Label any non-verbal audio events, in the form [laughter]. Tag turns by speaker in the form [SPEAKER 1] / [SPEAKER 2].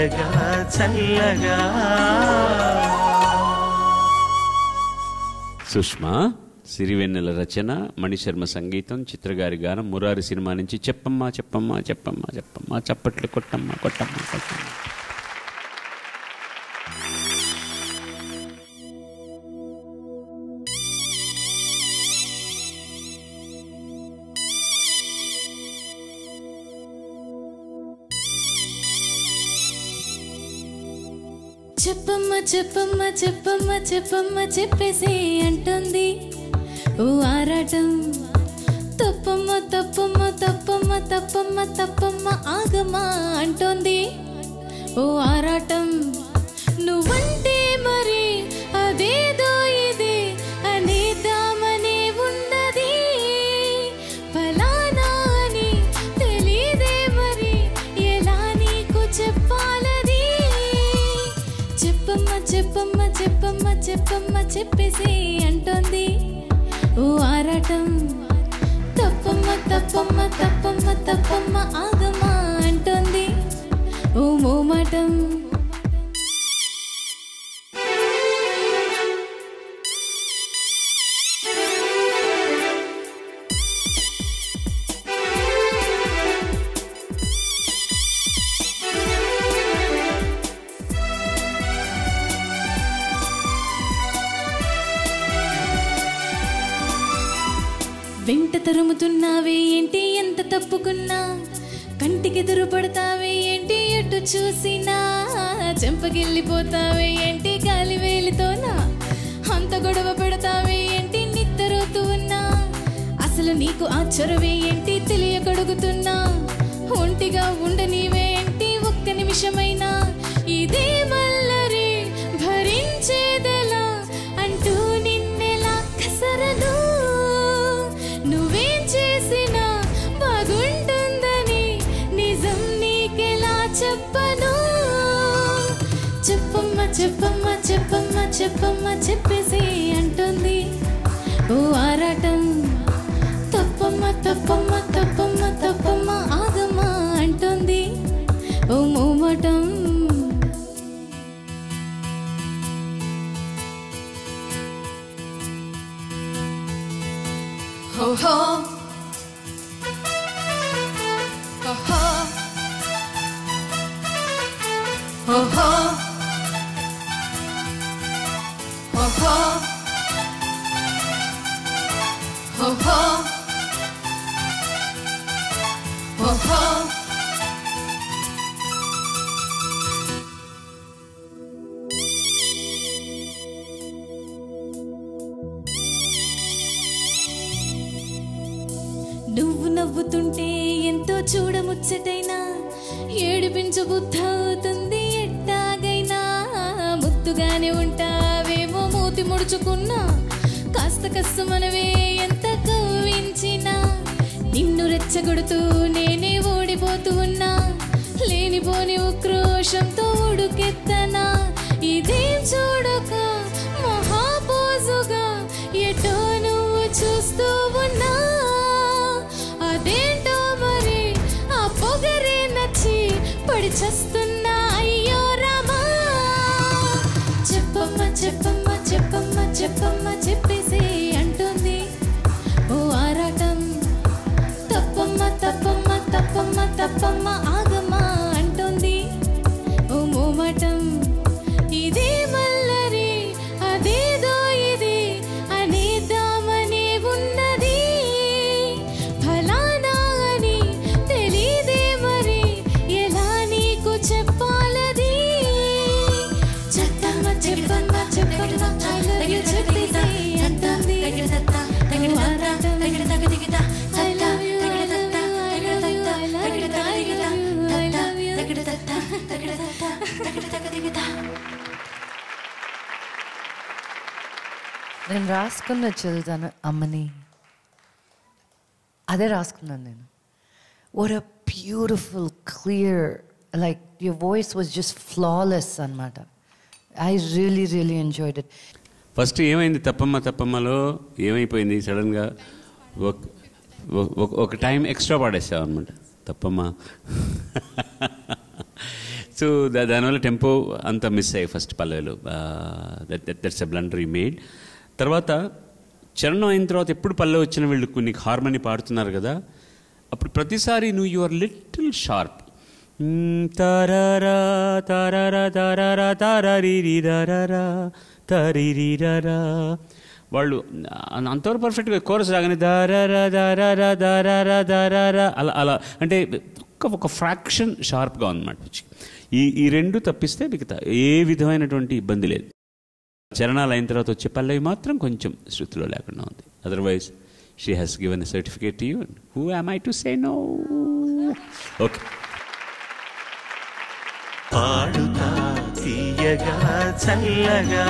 [SPEAKER 1] తీయగా చల్లగా.
[SPEAKER 2] సుష్మా సిరివెన్నెల రచన మణిశర్మ సంగీతం చిత్రగారి గానం మురారి సినిమా నుంచి చెప్పమ్మా చెప్పమ్మా చెప్పమ్మా చెప్పమ్మా చప్పట్లు కొట్టమ్మా కొట్టమ్మా కొట్టమ్మా.
[SPEAKER 3] చెప్పమ్మ చెప్పమ్మ చెప్పమ్మ చెప్పమ్మ చెప్పేసి అంటుంది. ఓ ఆరాటం. తప్పమ్మ తప్పమ్మ తప్పమ్మ తప్పమ్మ తప్పమ్మ ఆగమ్మా అంటోంది. ఓ ఆరాటం. అమ్మ చెప్పేసి అంటోంది. ఓ ఆరాటం. తప్పమ్మ తప్పమ్మ తప్పమ్మ తప్పమ్మ ఆగమ్మా అంటోంది. ఓ మోమాటం. వెంట తరుముతున్నావే ఏంటి ఎంత తప్పుకున్నా? కంటికెదురు పడతావే ఏంటి ఎటు చూసినా? చెంపకెళ్ళిపోతావే ఏంటి గాలి వేలితోనా? అంత గొడవ పెడతావే ఏంటి నిద్దరోతూ ఉన్నా? అసలు నీకు ఆ చొరవే ఏంటి తెలియకడుగుతున్నా? ఒంటిగా ఉండనివే ఏంటి ఒక్క నిమిషమైనా? చెప్పమ్మ చెప్పమ్మ చెప్పమ్మ చెప్పేసి అంటుంది ఓ ఆరాటం తప్పమ్మ తప్పమ్మ తప్పమ్మ తప్పమ్మ ఆగమ్మ అంటుంది ఓ మూమటం
[SPEAKER 4] Ho ho. Ho ho. Ho ho. Ho
[SPEAKER 3] నవ్వుతుంటే ఎంతో చూడముచ్చటైనా ఏడిపించు బుద్ధవుతుంది ఎట్టాగైనా. ముద్దుగానే ఉంటావేమో మూతి ముడుచుకున్నా కాస్త కష్టమనవే ఎంత కవ్వించినా. నిన్ను రెచ్చగొడుతూ నేనే ఓడిపోతూ ఉన్నా లేనిపోని ఉక్రోషంతో ఉడుకెత్తనా. ఇదేం చూడక చేస్తున్నా అయ్యో రామా? చెప్పమ్మ చెప్పమ్మ చెప్పమ్మ చెప్పమ్మ చెప్పేసి
[SPEAKER 5] నేను రాసుకున్న చదువుతాను అమ్మని. అదే రాసుకున్నాను నేను. What a beautiful clear like your voice was just flawless అనమాట I really really enjoyed it
[SPEAKER 2] first ఏమైంది తప్పమ్మ తప్పమ్మలో? ఏమైపోయింది సడన్గా? ఒక ఒక- టైం ఎక్స్ట్రా పాడేసావు అనమాట తప్పమ్మ. [laughs] సో దానివల్ల టెంపో అంత మిస్ అయ్యి ఫస్ట్ పల్లెలు. That that's a blunder made తర్వాత చరణం అయిన తర్వాత ఎప్పుడు పల్లె వచ్చిన వీళ్ళు కొన్ని హార్మోని పాడుతున్నారు కదా అప్పుడు ప్రతిసారి నువ్వు యు ఆర్ లిటిల్ షార్ప్ తారారా తారారా తారారా తారారీరి దారారా రారా వాళ్ళు అంతవరకు పర్ఫెక్ట్గా కోరస్ రాగానే దారారా దారారా దారారా దారారా అలా అలా. అంటే ఒక్క ఒక ఫ్రాక్షన్ షార్ప్గా ఉందన్నమాట ఈ ఈ రెండు తప్పిస్తే మిగతా ఏ విధమైనటువంటి ఇబ్బంది లేదు. చరణాలు అయిన తర్వాత వచ్చే పల్లవి మాత్రం కొంచెం శృతిలో లేకుండా ఉంది. Otherwise she has given certificate you who am I to say no okay
[SPEAKER 1] Padutha Theeyaga చల్లగా.